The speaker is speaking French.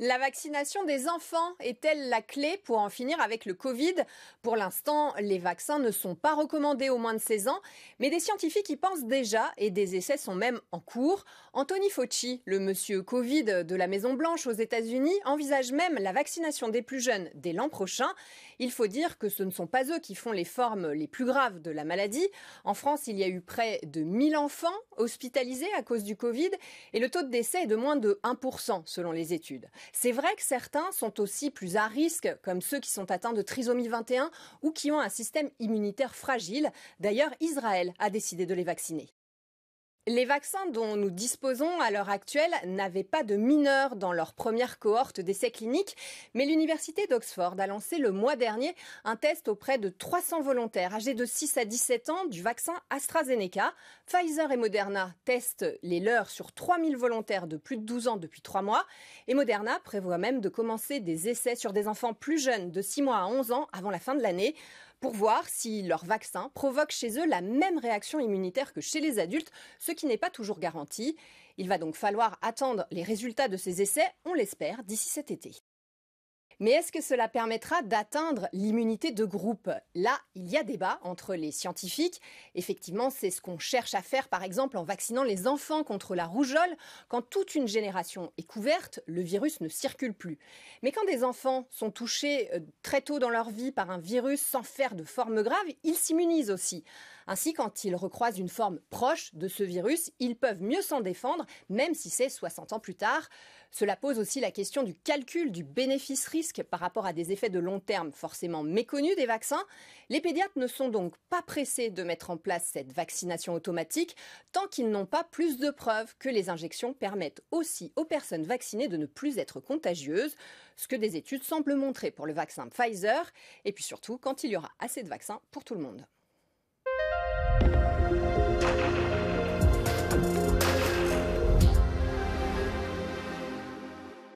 La vaccination des enfants est-elle la clé pour en finir avec le Covid? Pour l'instant, les vaccins ne sont pas recommandés aux moins de 16 ans, mais des scientifiques y pensent déjà et des essais sont même en cours. Anthony Fauci, le monsieur Covid de la Maison Blanche aux États-Unis, envisage même la vaccination des plus jeunes dès l'an prochain. Il faut dire que ce ne sont pas eux qui font les formes les plus graves de la maladie. En France, il y a eu près de 1000 enfants hospitalisés à cause du Covid et le taux de décès est de moins de 1% selon les études. C'est vrai que certains sont aussi plus à risque, comme ceux qui sont atteints de trisomie 21 ou qui ont un système immunitaire fragile. D'ailleurs, Israël a décidé de les vacciner. Les vaccins dont nous disposons à l'heure actuelle n'avaient pas de mineurs dans leur première cohorte d'essais cliniques, mais l'université d'Oxford a lancé le mois dernier un test auprès de 300 volontaires âgés de 6 à 17 ans du vaccin AstraZeneca. Pfizer et Moderna testent les leurs sur 3000 volontaires de plus de 12 ans depuis 3 mois, et Moderna prévoit même de commencer des essais sur des enfants plus jeunes de 6 mois à 11 ans avant la fin de l'année pour voir si leur vaccin provoque chez eux la même réaction immunitaire que chez les adultes, ce qui n'est pas toujours garanti. Il va donc falloir attendre les résultats de ces essais, on l'espère, d'ici cet été. Mais est-ce que cela permettra d'atteindre l'immunité de groupe? Là, il y a débat entre les scientifiques. Effectivement, c'est ce qu'on cherche à faire, par exemple, en vaccinant les enfants contre la rougeole. Quand toute une génération est couverte, le virus ne circule plus. Mais quand des enfants sont touchés euh, très tôt dans leur vie par un virus sans faire de forme grave, ils s'immunisent aussi. Ainsi, quand ils recroisent une forme proche de ce virus, ils peuvent mieux s'en défendre, même si c'est 60 ans plus tard. Cela pose aussi la question du calcul du bénéfice-risque par rapport à des effets de long terme forcément méconnus des vaccins. Les pédiatres ne sont donc pas pressés de mettre en place cette vaccination automatique tant qu'ils n'ont pas plus de preuves que les injections permettent aussi aux personnes vaccinées de ne plus être contagieuses, ce que des études semblent montrer pour le vaccin Pfizer, et puis surtout quand il y aura assez de vaccins pour tout le monde.